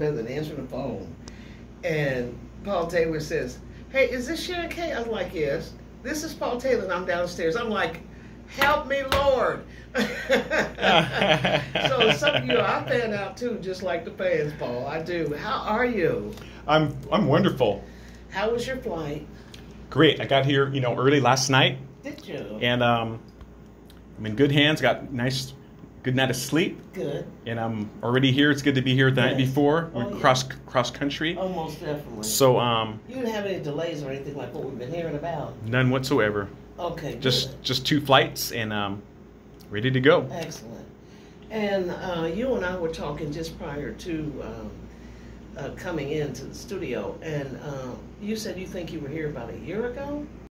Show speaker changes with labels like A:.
A: better than answering the phone. And Paul Taylor says, Hey, is this Sharon Kay? I was like, Yes. This is Paul Taylor, and I'm downstairs. I'm like, Help me, Lord. so some of you, I fan out too, just like the fans, Paul. I do. How are you?
B: I'm I'm wonderful.
A: How was your flight?
B: Great. I got here, you know, early last night,
A: Did you?
B: and um, I'm in good hands. Got nice, good night of sleep,
A: Good.
B: and I'm already here. It's good to be here the night before.
A: Oh,
B: We're
A: yeah.
B: cross cross country,
A: Oh, most definitely.
B: so um,
A: you didn't have any delays or anything like what we've been hearing about.
B: none whatsoever.
A: Okay.
B: Just
A: good.
B: just two flights, and um, ready to go.
A: Excellent. And uh, you and I were talking just prior to um, uh, coming into the studio, and um, you said you think you were here about a year ago.